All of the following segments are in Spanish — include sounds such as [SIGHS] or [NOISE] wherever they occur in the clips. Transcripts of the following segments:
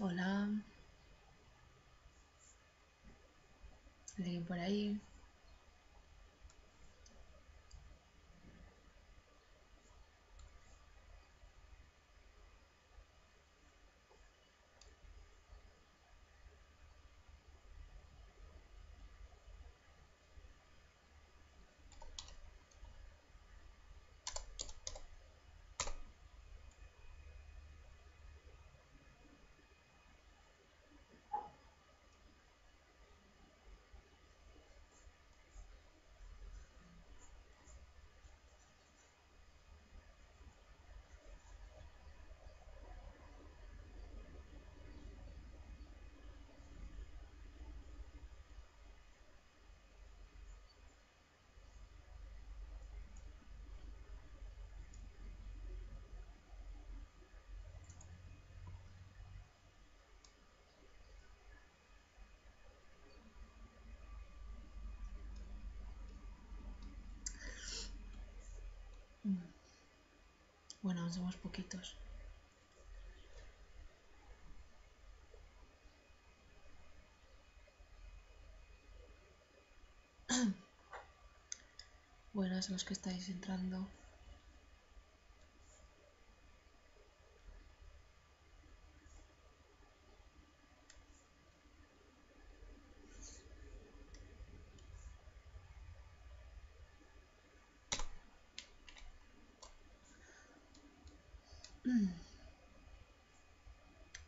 Hola. ¿Alguien por ahí? Mm. Bueno, somos poquitos. [CLEARS THROAT] Buenas a los que estáis entrando.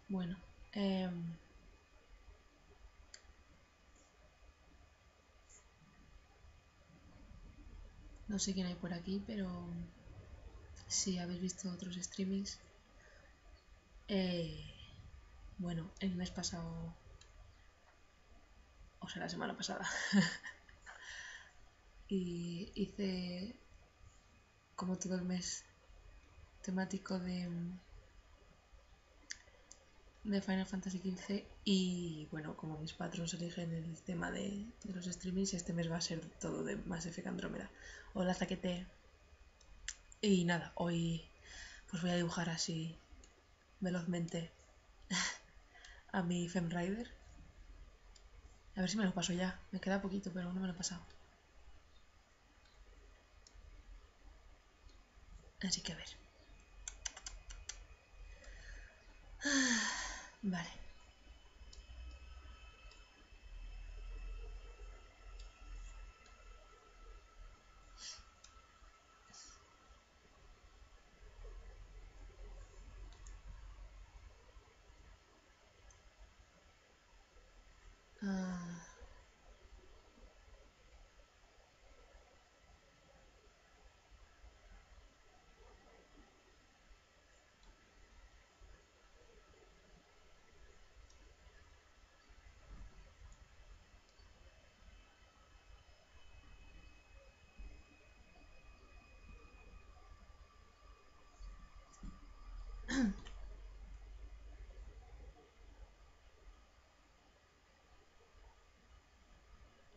Bueno, em, no sé quién hay por aquí, pero si habéis visto otros streamings, eh, bueno, el mes pasado, o sea, la semana pasada, [LAUGHS] y hice como todo el mes temático de de Final Fantasy XV y bueno, como mis patrons eligen el tema de, los streamings, este mes va a ser todo de Mass Effect Andrómeda. Hola Zaquete. Y nada, hoy pues voy a dibujar así velozmente [LAUGHS] a mi Femrider. A ver si me lo paso ya. Me queda poquito, pero no me lo he pasado. Así que a ver. [SIGHS] Vale.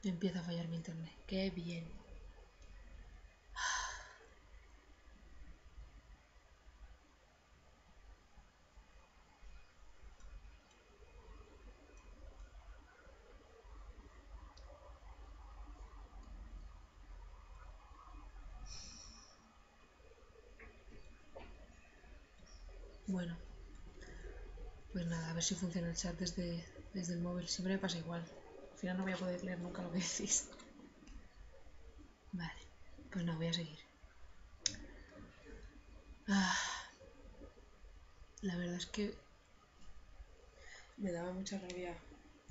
Empieza a fallar mi internet. Qué bien. Bueno, pues nada, a ver si funciona el chat desde, desde el móvil. Siempre me pasa igual. Al final no voy a poder leer nunca lo que decís. Vale, pues no, voy a seguir. Ah, la verdad es que me daba mucha rabia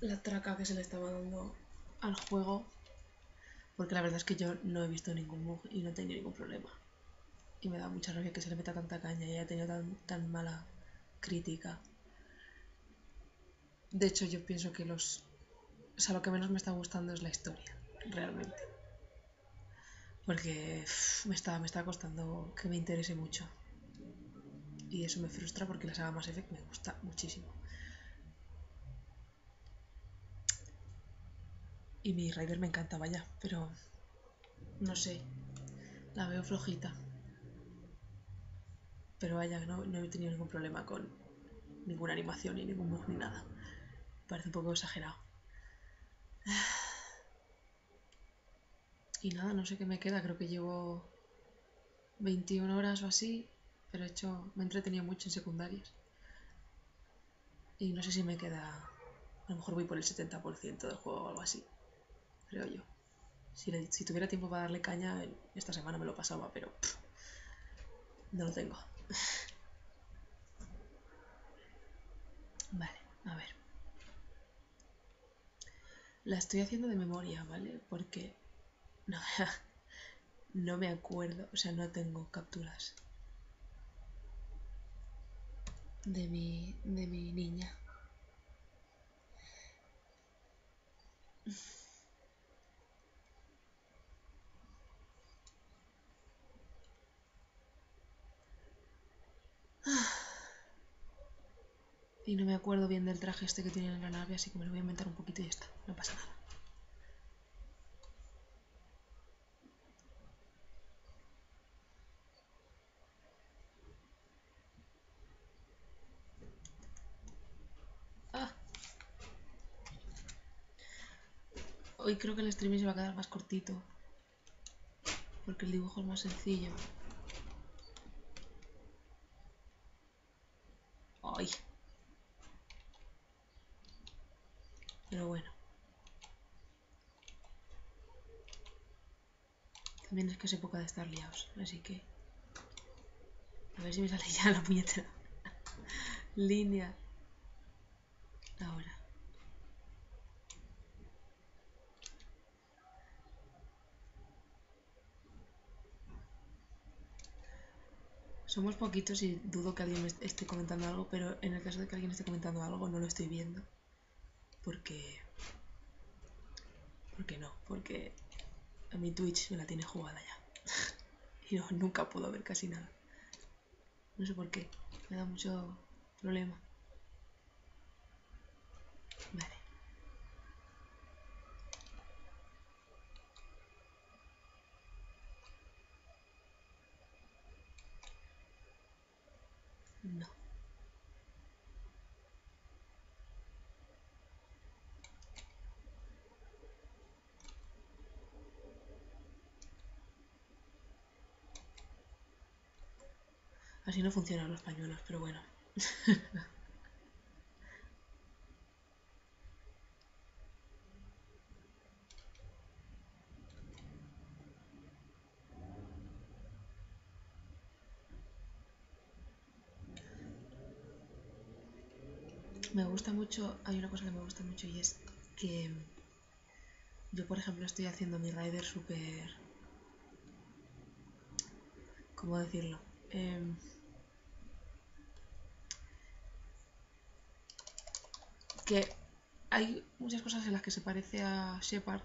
la traca que se le estaba dando al juego. Porque la verdad es que yo no he visto ningún bug y no he tenido ningún problema. Y me da mucha rabia que se le meta tanta caña y haya tenido tan, tan mala crítica. De hecho, yo pienso que los... O sea, lo que menos me está gustando es la historia, realmente. Porque me, está, me está costando que me interese mucho. Y eso me frustra porque la saga Mass Effect me gusta muchísimo. Y mi Rider me encanta, vaya, pero no sé, la veo flojita. Pero vaya, no, no he tenido ningún problema con ninguna animación ni ningún bug ni nada. Parece un poco exagerado. [SIGHS] Y nada, no sé qué me queda, creo que llevo 21 horas o así, pero he hecho, me he entretenido mucho en secundarias. Y no sé si me queda, a lo mejor voy por el 70% del juego o algo así, creo yo. Si, si, tuviera tiempo para darle caña, esta semana me lo pasaba, pero no lo tengo. [LAUGHS] vale, a ver. La estoy haciendo de memoria, ¿vale? Porque no, [LAUGHS] no me acuerdo, o sea, no tengo capturas de mi, de mi niña. [SIGHS] Y no me acuerdo bien del traje este que tiene en la nave, así que me lo voy a inventar un poquito y ya está, no pasa nada. Hoy creo que el streaming se va a quedar más cortito. Porque el dibujo es más sencillo. Ay. Pero bueno. También es que es época de estar liados, así que... A ver si me sale [LAUGHS] ya la puñetera línea. Ahora. Somos poquitos y dudo que alguien esté comentando algo, pero en el caso de que alguien esté comentando algo no lo estoy viendo. Porque... Porque no, porque a mi Twitch me la tiene jugada ya. [LAUGHS] y no, nunca puedo ver casi nada. No sé por qué, me da mucho problema. Vale. No. Así no funcionan los pañuelos, pero bueno. [LAUGHS] me gusta mucho, hay una cosa que me gusta mucho y es que yo, por ejemplo, estoy haciendo mi rider súper... ¿Cómo decirlo? Em, que hay muchas cosas en las que se parece a Shepard.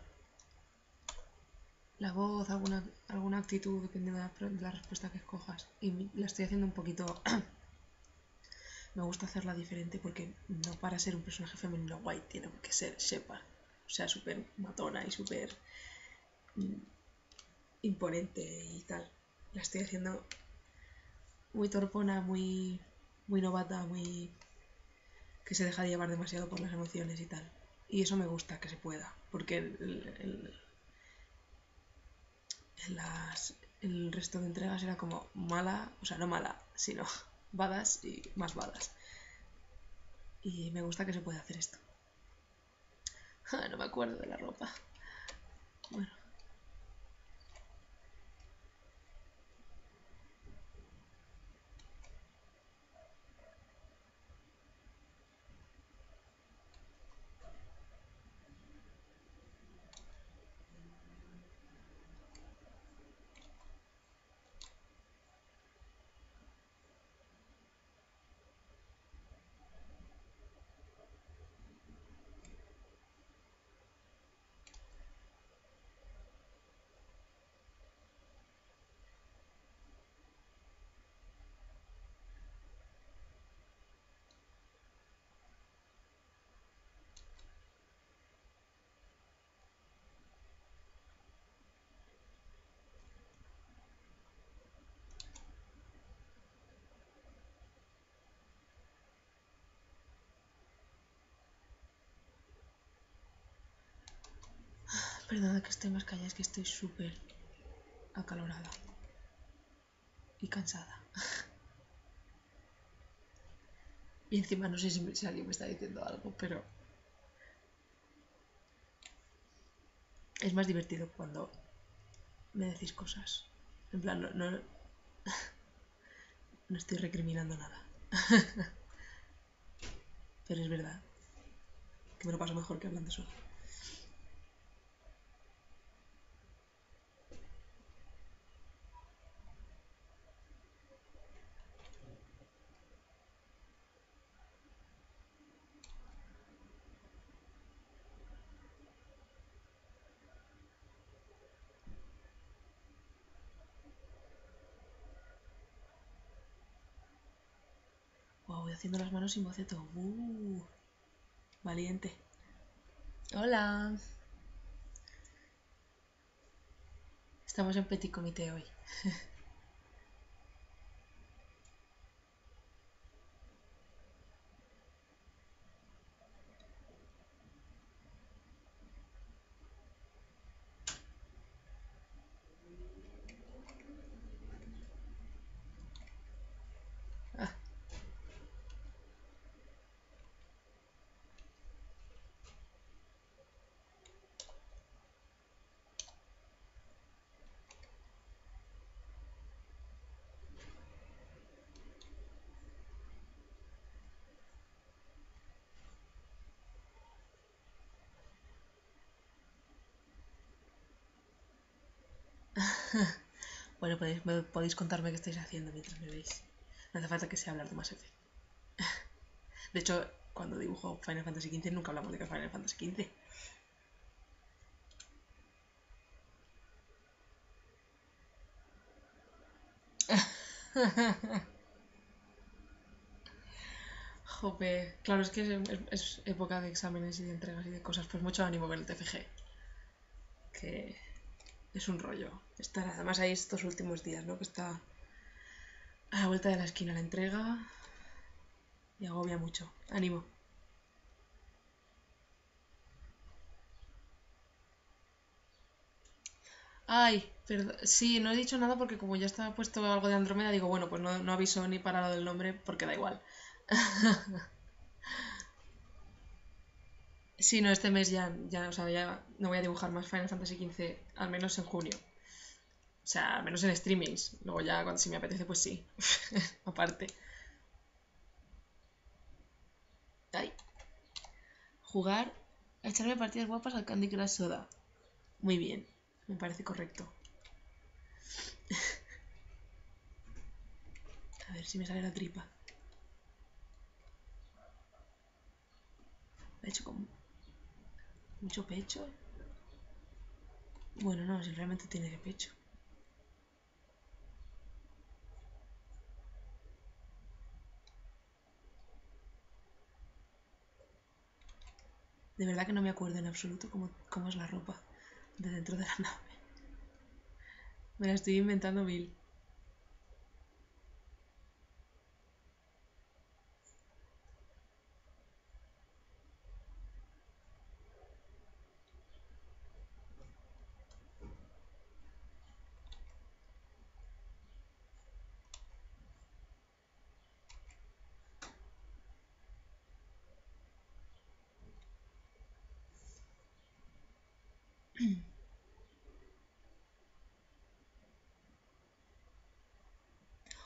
La voz, alguna, alguna actitud, dependiendo de la respuesta que escojas. Y la estoy haciendo un poquito [CLEARS THROAT] me gusta hacerla diferente porque no para ser un personaje femenino guay tiene que ser Shepard. O sea, súper matona y súper mm, imponente y tal. La estoy haciendo muy torpona, muy, muy novata, muy... que se deja de llevar demasiado por las emociones y tal. Y eso me gusta que se pueda, porque el, el resto de entregas era como mala, o sea, no mala, sino [LAUGHS] badas y más badas. Y me gusta que se pueda hacer esto. [LAUGHS] Ah, no me acuerdo de la ropa. Bueno. Perdona que esté más callada, es que estoy súper acalorada y cansada. [LAUGHS] y encima no sé si, alguien me está diciendo algo, pero es más divertido cuando me decís cosas. En plan, no, no, [LAUGHS] no estoy recriminando nada. [LAUGHS] pero es verdad que me lo paso mejor que hablando solo. Voy haciendo las manos sin boceto. Uh, valiente. Hola. Estamos en petit comité hoy. [LAUGHS] podéis, podéis contarme qué estáis haciendo mientras me veis. No hace falta que sea hablar de más F. [LAUGHS] De hecho, cuando dibujo Final Fantasy XV nunca hablamos de Final Fantasy XV. [LAUGHS] Jope, claro, es que es, época de exámenes y de entregas y de cosas, pues mucho ánimo con el TFG. Que es un rollo. Estar además ahí estos últimos días, ¿no? Que está a la vuelta de la esquina la entrega y agobia mucho. Ánimo. Ay, perdón. Sí, no he dicho nada porque como ya estaba puesto algo de Andrómeda, digo, bueno, pues no, no aviso ni para lo del nombre porque da igual. [LAUGHS] Sí, no, este mes ya, ya, o sea, ya no voy a dibujar más Final Fantasy XV, al menos en junio. O sea, al menos en streamings. Luego ya, cuando si me apetece, pues sí. [LAUGHS] Aparte. Ay. Jugar, echarme partidas guapas al Candy Crush Soda. Muy bien, me parece correcto. [LAUGHS] A ver si me sale la tripa. he hecho como mucho pecho. Bueno, no, si realmente tiene pecho. De verdad que no me acuerdo en absoluto cómo, cómo es la ropa de dentro de la nave. Me la estoy inventando mil.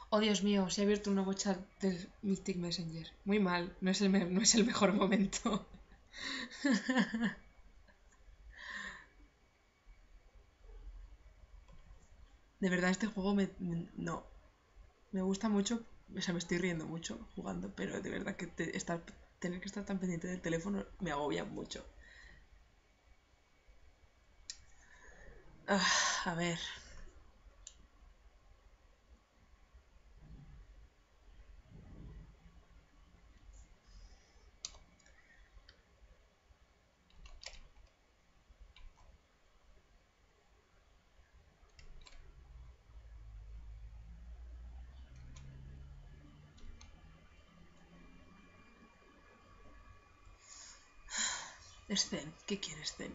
Oh, Dios mío, se ha abierto un nuevo chat del Mystic Messenger. Muy mal, no es el, no es el mejor momento. [LAUGHS] De verdad, este juego me, no. Me gusta mucho, o sea, me estoy riendo mucho jugando, pero de verdad que estar, tener que estar tan pendiente del teléfono me agobia mucho. Ah, a ver. Zen, ¿qué quieres, Zen?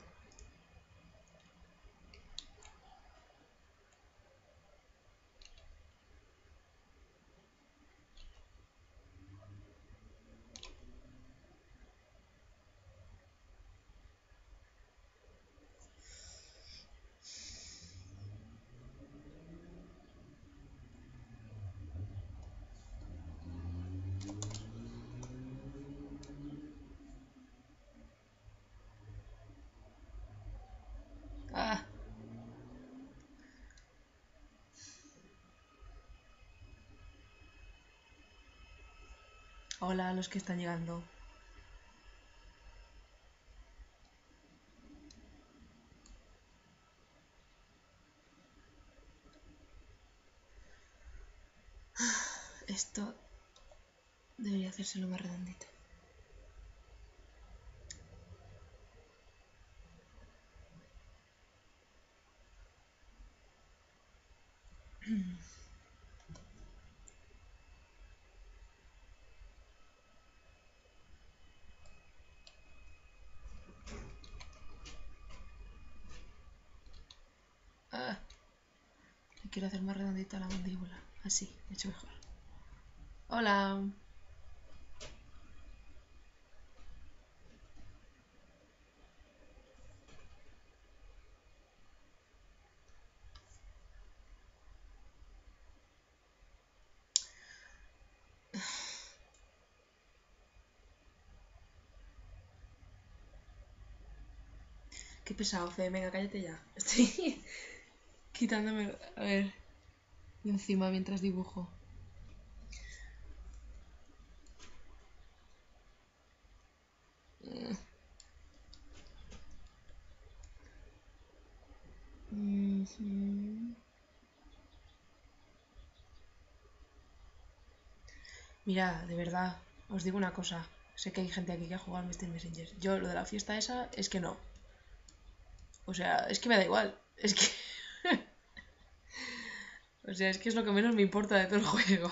Hola a los que están llegando. Esto debería hacérselo más redondito. Ah, quiero hacer más redondita la mandíbula. Así, hecho mejor. Hola. Qué pesado, Fe. Venga, cállate ya. [LAUGHS] Estoy quitándome. A ver. Encima mientras dibujo. Mira, de verdad, os digo una cosa. Sé que hay gente aquí que ha jugado Mr. Messenger. Yo lo de la fiesta esa es que no. O sea, es que me da igual. Es que... o sea, es que es lo que menos me importa de todo el [LAUGHS] juego.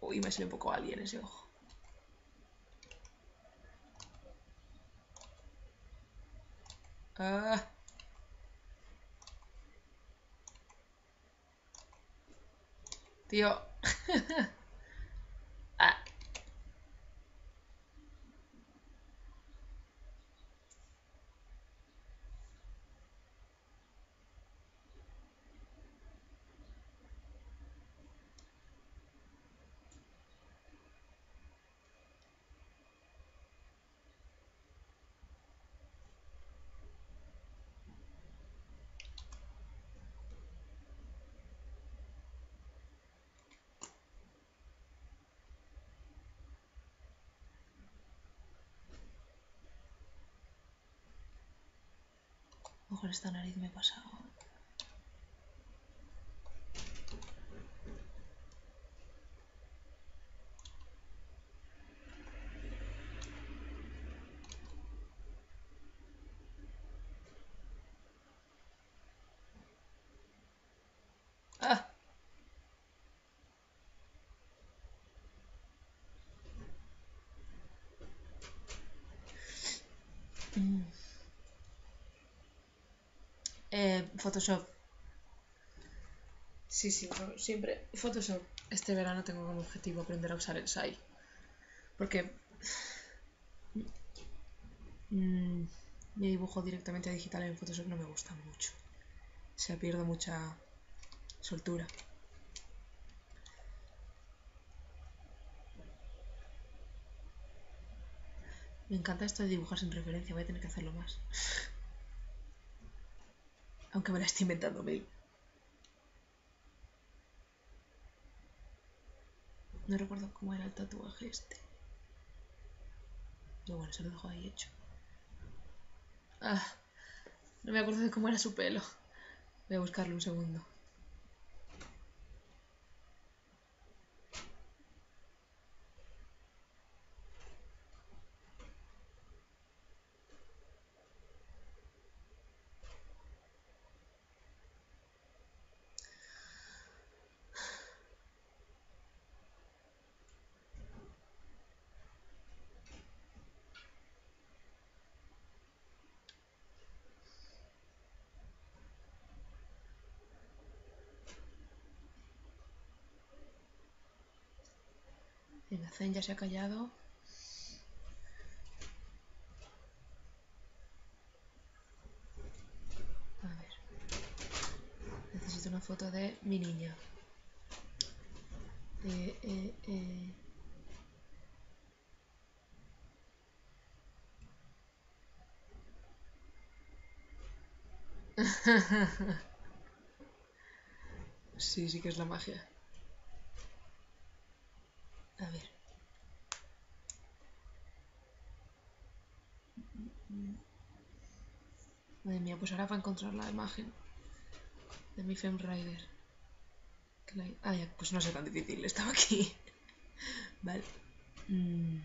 Uy, me sale un poco alien ese ojo. Ah. Tío. [LAUGHS] ah. Mejor esta nariz me ha pasado. ¡Ah! Mm. Eh, Photoshop. Sí, sí, siempre. Photoshop. Este verano tengo como objetivo aprender a usar el SAI. Porque mm, mi dibujo directamente digital en Photoshop no me gusta mucho. Se pierde mucha soltura. Me encanta esto de dibujar sin referencia, voy a tener que hacerlo más. Aunque me la estoy inventando mil. No recuerdo cómo era el tatuaje este. Pero bueno, se lo dejo ahí hecho. Ah, no me acuerdo de cómo era su pelo. Voy a buscarlo un segundo. Venga, Zen ya se ha callado. A ver. Necesito una foto de mi niña. Eh, eh, eh. [LAUGHS] sí, sí que es la magia. A ver. Madre mía, pues ahora para encontrar la imagen de mi Femrider. Ah, ya, pues no sé tan difícil, estaba aquí. [LAUGHS] vale. Mm.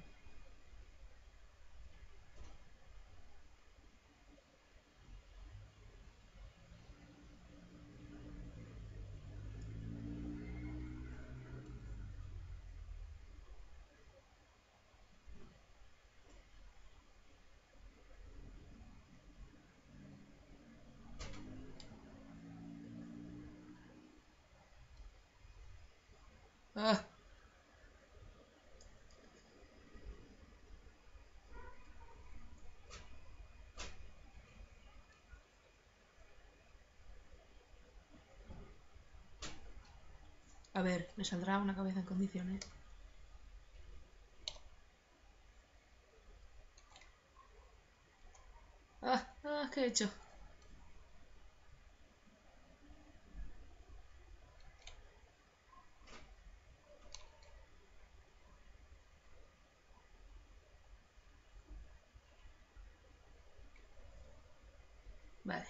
Ah. A ver, me saldrá una cabeza en condiciones. Ah, ah, ¿qué he hecho? Vale.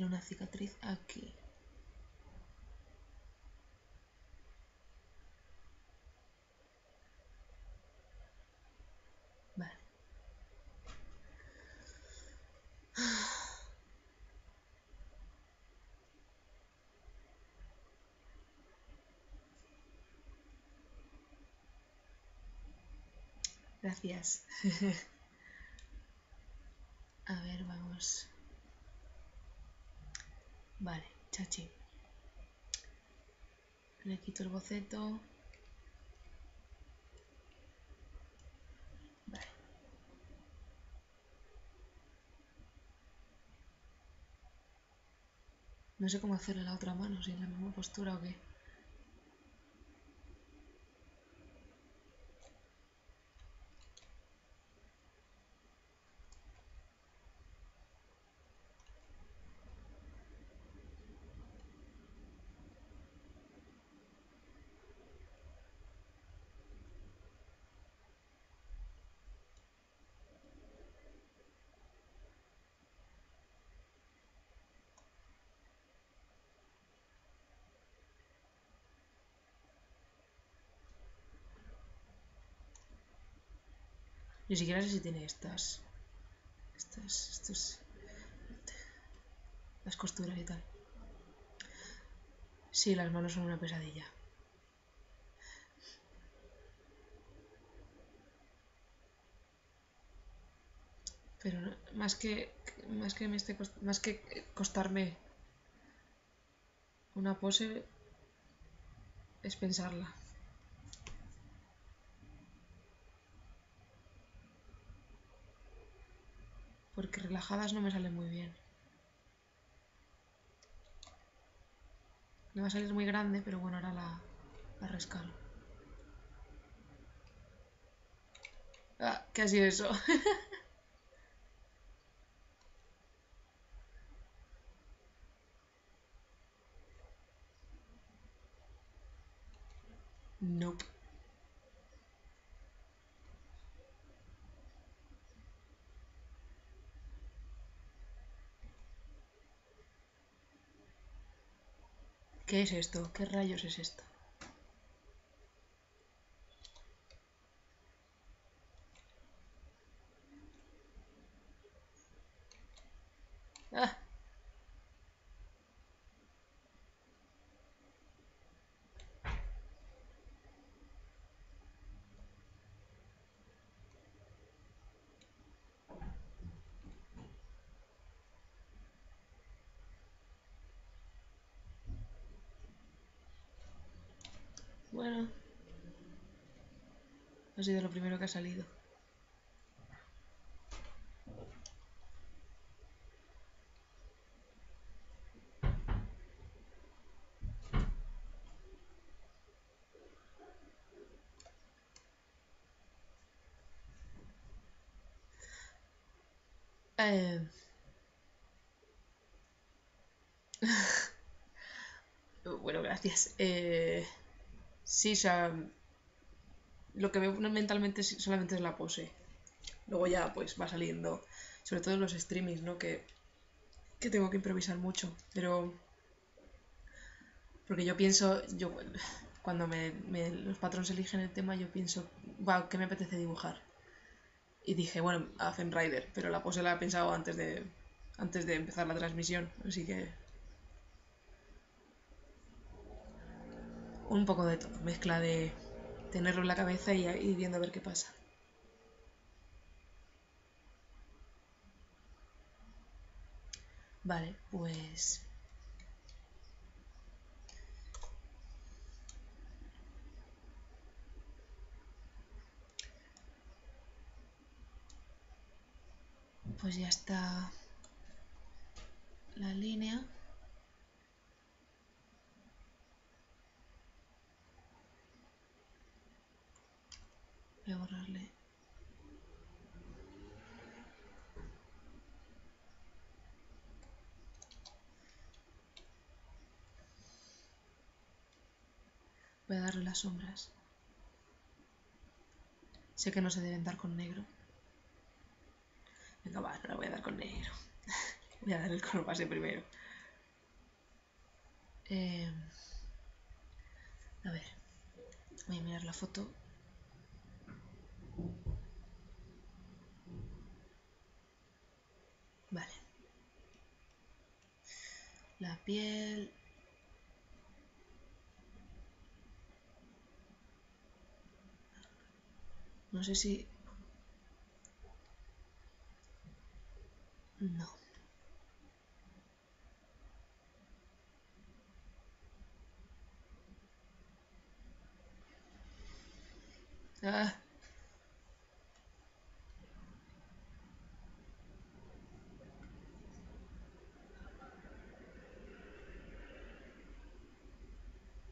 Tiene una cicatriz aquí. Vale. Gracias. [LAUGHS] A ver, vamos. Vale, chachi. Le quito el boceto. Vale. No sé cómo hacerle la otra mano, si en la misma postura o qué. Ni siquiera sé si tiene estas. Estas. Estos. Las costuras y tal. Sí, las manos son una pesadilla. Pero más que. Más que me esté más que costarme una pose es pensarla. Porque relajadas no me sale muy bien. Me va a salir muy grande, pero bueno, ahora la, la rescalo. Ah, ¿qué ha sido eso? [LAUGHS] nope. ¿Qué es esto? ¿Qué rayos es esto? Ah. Bueno. Ha sido lo primero que ha salido. Eh, [LAUGHS] bueno, gracias. Eh, sí, o sea, lo que veo mentalmente solamente es la pose. Luego ya pues va saliendo, sobre todo en los streamings, ¿no? Que, que tengo que improvisar mucho, pero... Porque yo pienso, yo cuando me, los patrones eligen el tema, yo pienso, wow, ¿qué me apetece dibujar? Y dije, bueno, a Rider, pero la pose la he pensado antes de, antes de empezar la transmisión, así que... Un poco de todo, mezcla de tenerlo en la cabeza y ir viendo a ver qué pasa. Vale, pues pues ya está la línea voy a borrarle voy a darle las sombras sé que no se deben dar con negro Venga, va, no la voy a dar con negro. [LAUGHS] voy a dar el color base primero. Eh, a ver, voy a mirar la foto. Vale. La piel. No sé si No. Ah.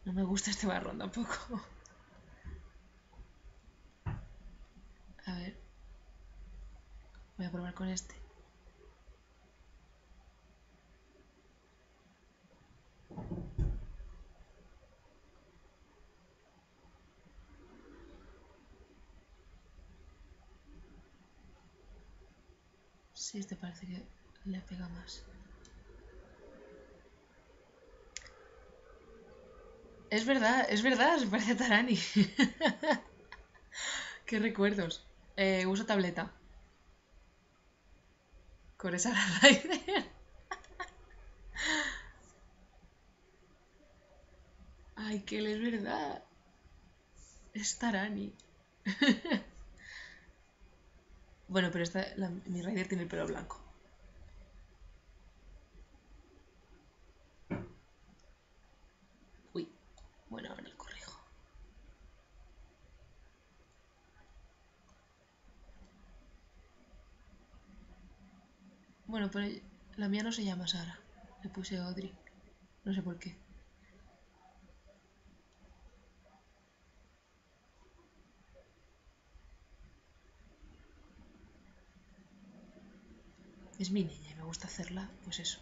No me gusta este marrón tampoco. A ver. Voy a probar con este. Sí, este parece que le pega más. Es verdad, es verdad, se parece a Tarani. [LAUGHS] Qué recuerdos. Eh, uso tableta. Con esa Rider. [LAUGHS] Ay, que él es verdad. Es Tarani. [LAUGHS] Bueno, pero esta, mi Rider tiene el pelo blanco. Uy, bueno, ahora el corrijo. Bueno, pero la mía no se llama Sara. Le puse Audrey. No sé por qué. es mi niña y me gusta hacerla, pues eso,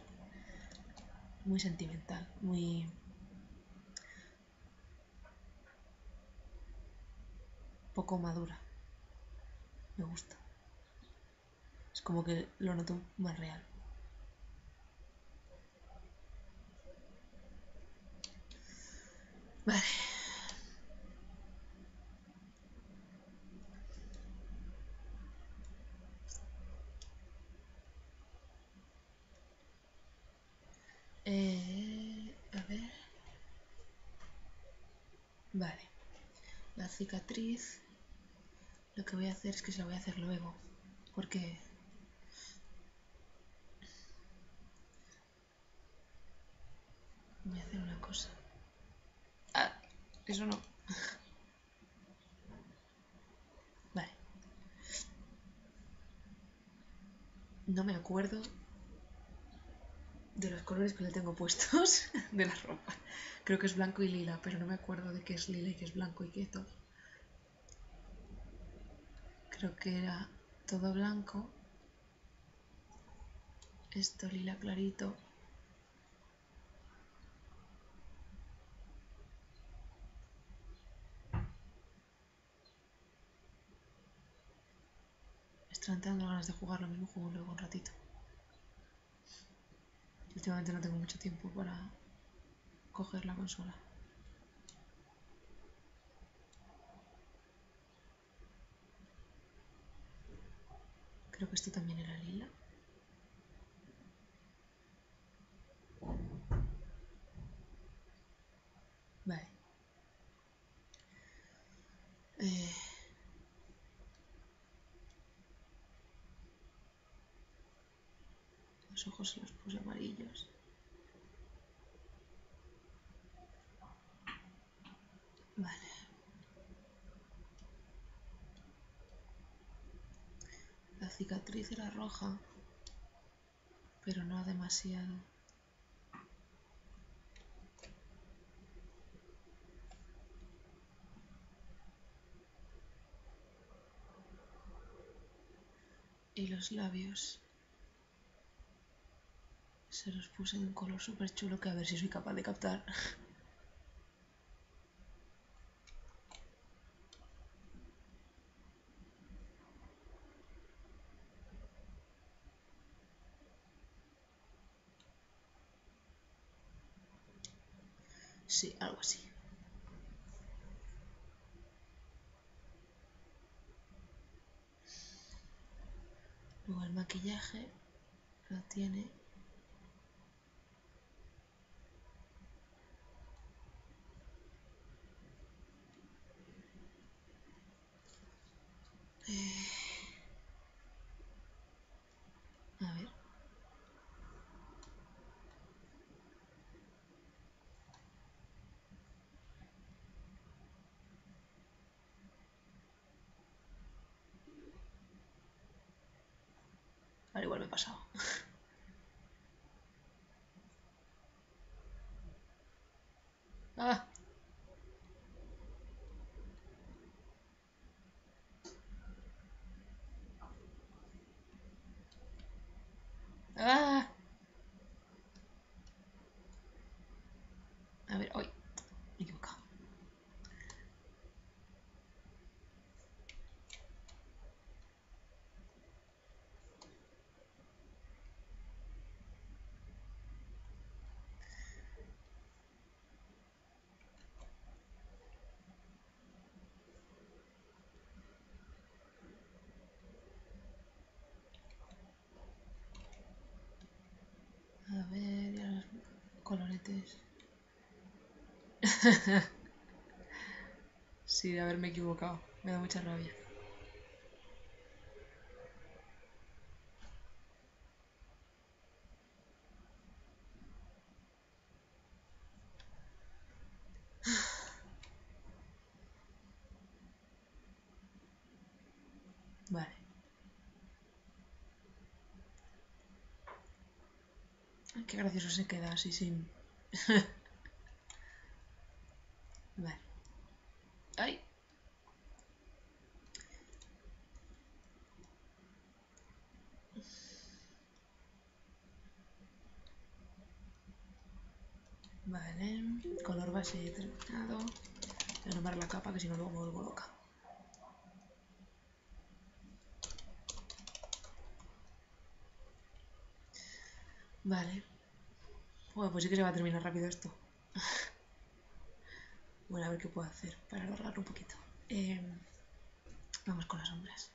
muy sentimental, muy... poco madura. Me gusta. Como que lo noto más real. Vale. Eh, a ver. Vale. La cicatriz. Lo que voy a hacer es que se la voy a hacer luego. Porque... Voy a hacer una cosa. Ah, eso no. Vale. No me acuerdo de los colores que le tengo puestos [LAUGHS] de la ropa. Creo que es blanco y lila, pero no me acuerdo de qué es lila y qué es blanco y qué todo. Creo que era todo blanco. Esto lila clarito. Están dando ganas de jugar lo mismo juego luego un ratito. Últimamente no tengo mucho tiempo para coger la consola. Creo que esto también era lila. Vale. Eh, los ojos se los puse amarillos. Vale. La cicatriz era roja, pero no demasiado. Y los labios se los puse de un color súper chulo que a ver si soy capaz de captar. Sí, algo así. Luego el maquillaje lo tiene Eh, a ver. Ahora igual me he pasado. ah. Ah. A ver, hoy. Me he equivocado. A ver, ya los coloretes. [LAUGHS] sí, de haberme equivocado. Me da mucha rabia. [SIGHS] Vale. Qué gracioso se queda así sin... [LAUGHS] vale. ¡Ay! Vale, color base terminado. Voy a nombrar la capa que si no luego me vuelvo loca. Vale. Bueno, pues sí que se va a terminar rápido esto. [LAUGHS] bueno, a ver qué puedo hacer para alargarlo un poquito. Eh, vamos con las sombras.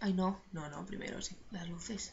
Ay, no, no, no, primero sí, las luces.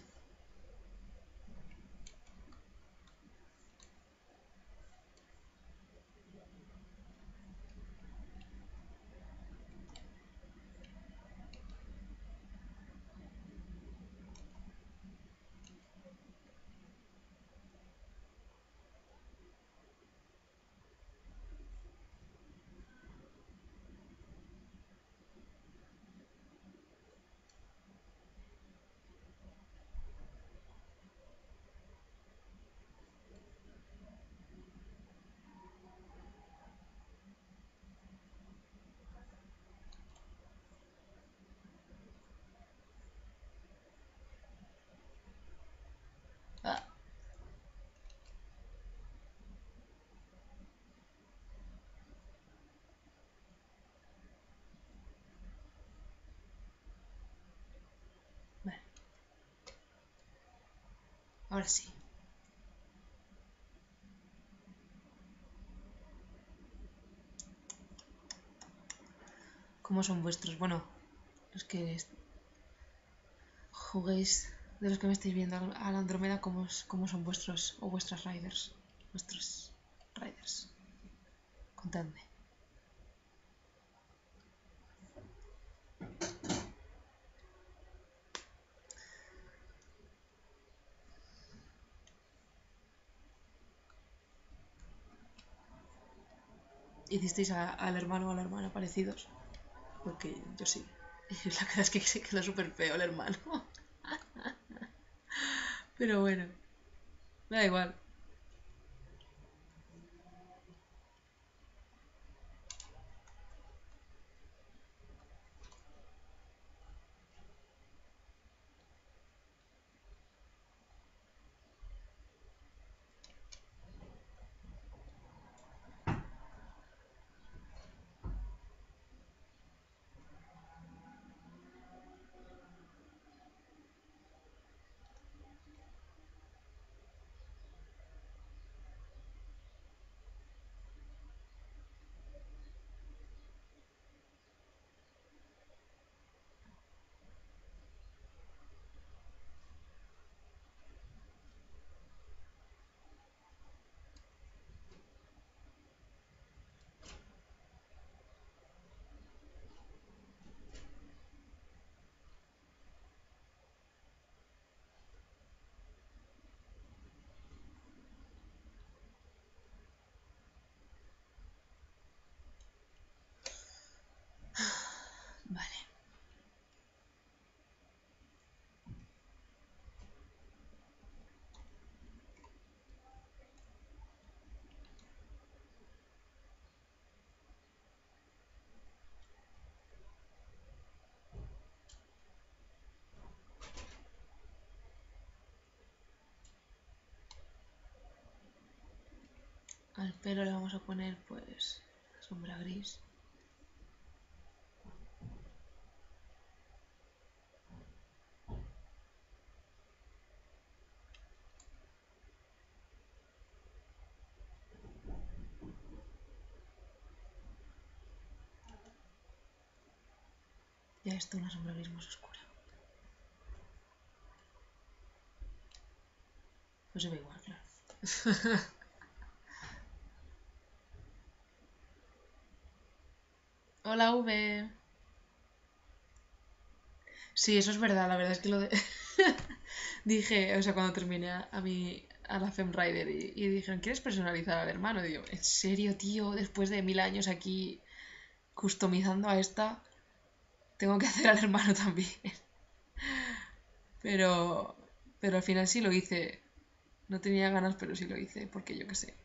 Ahora sí. ¿Cómo son vuestros? Bueno, los que juguéis, de los que me estáis viendo a la Andrómeda, ¿cómo, cómo son vuestros o vuestras riders? Vuestros riders. Contadme. ¿Hicisteis al hermano o a la hermana parecidos? Porque yo sí. [LAUGHS] La verdad es que se quedó súper feo el hermano. [LAUGHS] Pero bueno, me da igual. Al pelo le vamos a poner pues sombra gris. Ya esto una sombra gris más oscura. Pues se ve igual, claro. [LAUGHS] Hola, V. Sí, eso es verdad, la verdad es que lo [LAUGHS] dije, o sea, cuando terminé a, mi, a la Femrider y, y dijeron, ¿quieres personalizar al hermano? Y digo, ¿en serio, tío? Después de mil años aquí customizando a esta, tengo que hacer al hermano también. [LAUGHS] Pero, pero al final sí lo hice. No tenía ganas, pero sí lo hice, porque yo qué sé.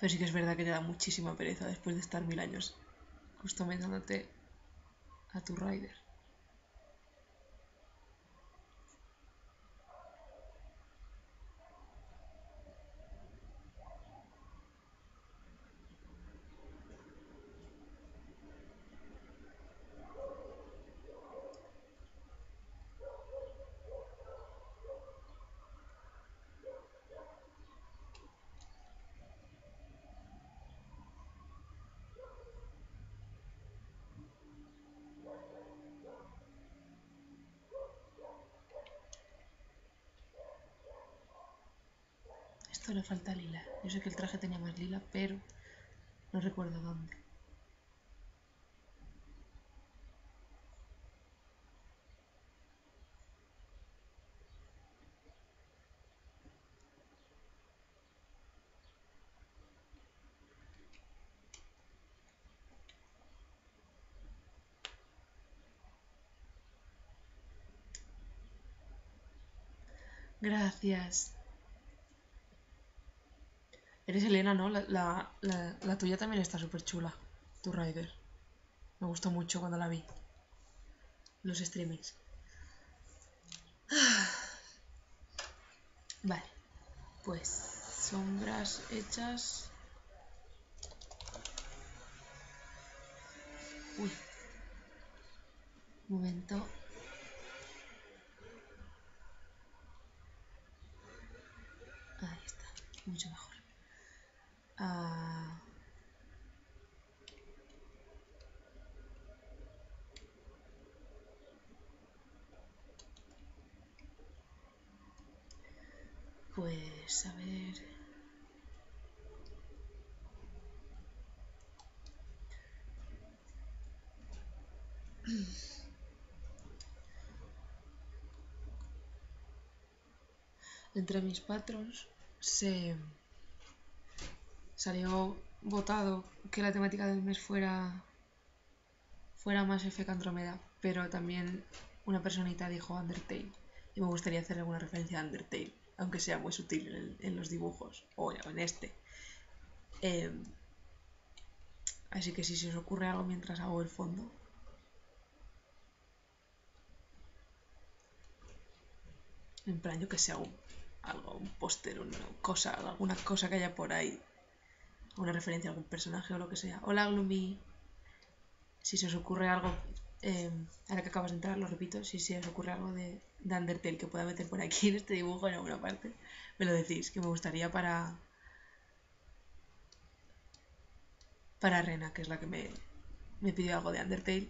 Pero sí que es verdad que te da muchísima pereza después de estar mil años customizándote a tu rider. le falta lila. Yo sé que el traje tenía más lila, pero no recuerdo dónde. Gracias. Eres Elena, ¿no? La, la, tuya también está súper chula. Tu Rider. Me gustó mucho cuando la vi. Los streamings. [SIGHS] Vale. Pues sombras hechas. Uy. Momento. Ahí está. Mucho mejor. Ah, pues a ver. Entre mis patrons se salió votado que la temática del mes fuera fuera más F Andrómeda, pero también una personita dijo Undertale. Y me gustaría hacer alguna referencia a Undertale, aunque sea muy sutil en, los dibujos o en este. Em, así que si se os ocurre algo mientras hago el fondo, en plan yo que sea un algo, un póster, una cosa, alguna cosa que haya por ahí, una referencia a algún personaje o lo que sea. Hola Gloomy, si se os ocurre algo, eh, ahora que acabas de entrar, lo repito, si se os ocurre algo de, de Undertale que pueda meter por aquí en este dibujo en alguna parte, me lo decís, que me gustaría para... Para Rena, que es la que me, me pidió algo de Undertale,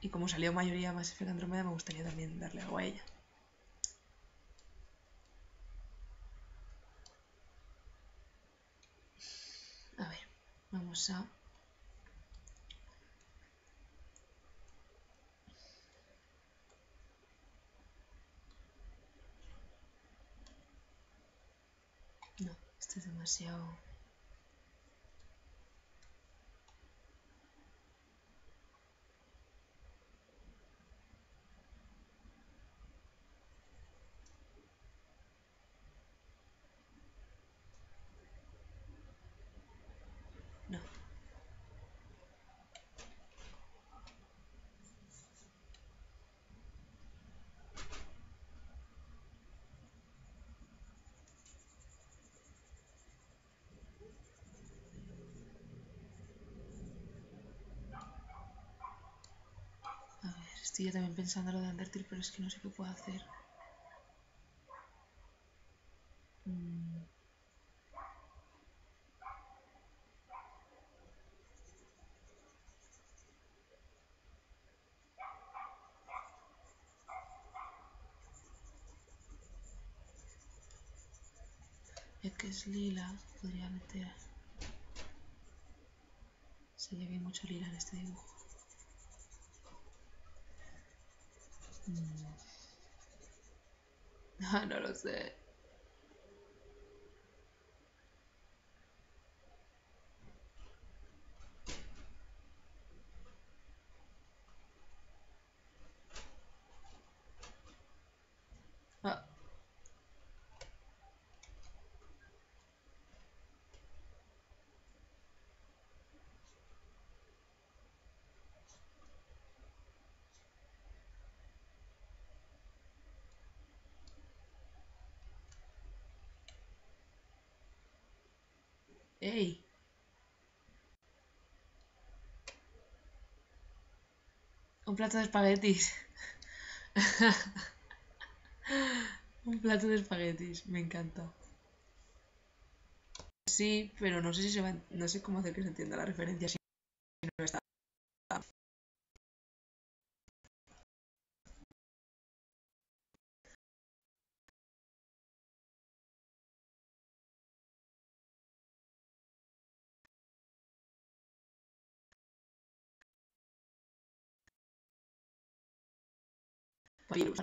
y como salió mayoría más Andromeda, me gustaría también darle algo a ella. A ver, vamos a... No, esto es demasiado... Estoy yo también pensando lo de Undertale, pero es que no sé qué puedo hacer. Mm. Ya que es lila, podría meter... Se ve mucho lila en este dibujo. [LAUGHS] No, no lo sé. Ah. Un plato de espaguetis. [LAUGHS] Un plato de espaguetis, me encanta. Sí, pero no sé si se va, no sé cómo hacer que se entienda la referencia Virus.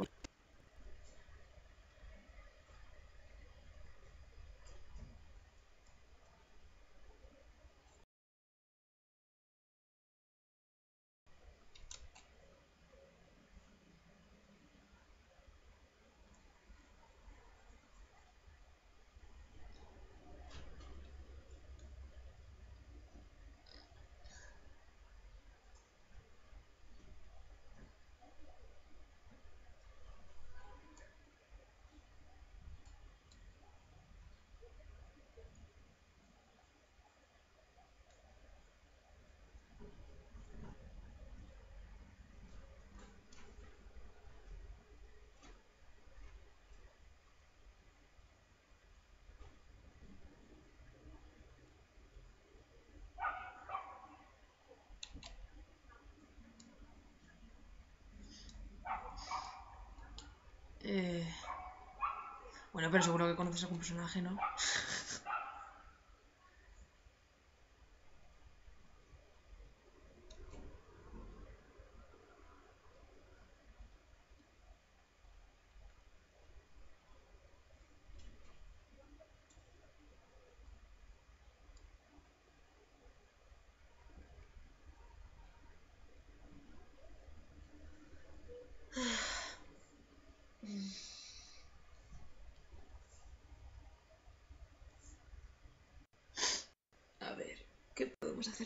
Bueno, pero seguro que conoces a algún personaje, ¿no?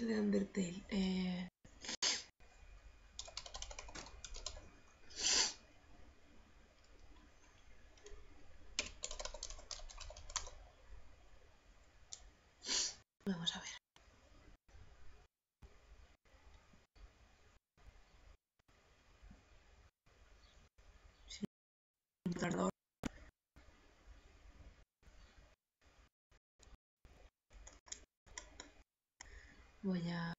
De Undertale? Voy a...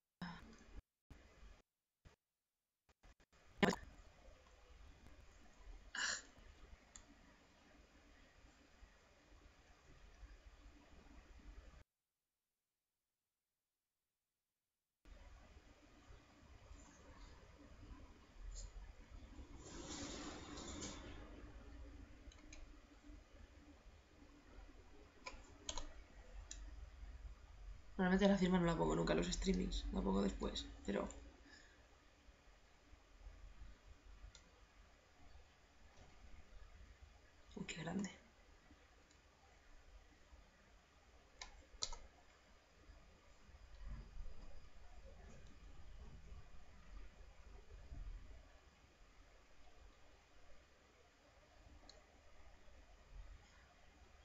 Normalmente la firma no la pongo nunca en los streamings, la pongo después, pero... Uy, qué grande.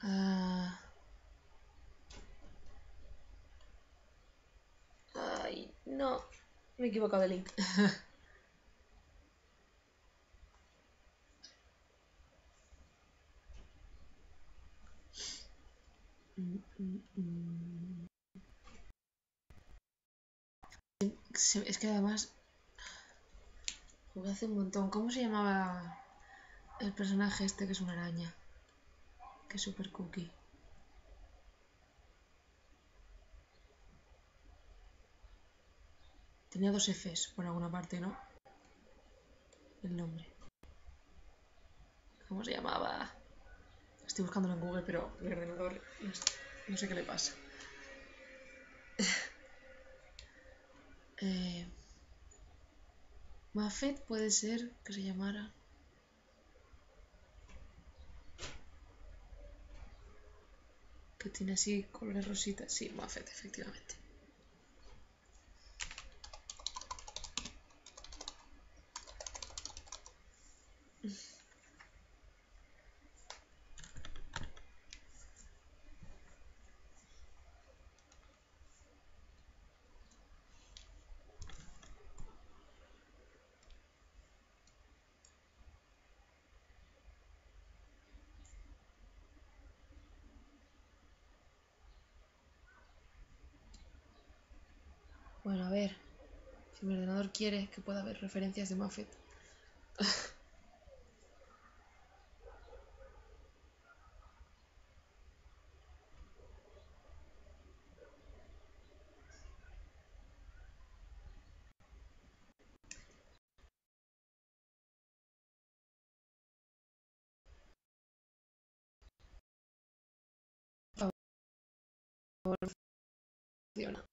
Ah. Ay, no. Me he equivocado de link. Es que además jugué hace un montón. ¿Cómo se llamaba el personaje este que es una araña? Que es super cookie. Tenía dos Fs por alguna parte, ¿no? El nombre. ¿Cómo se llamaba? Estoy buscándolo en Google, pero el ordenador no sé, qué le pasa. [LAUGHS] eh, Muffet puede ser que se llamara. Que tiene así colores rositas. Sí, Muffet, efectivamente. Bueno, a ver. Si mi ordenador quiere que pueda haber referencias de Muffet. Funciona.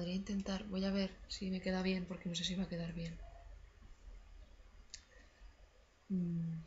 Podría intentar, voy a ver si me queda bien, porque no sé si va a quedar bien. Mm.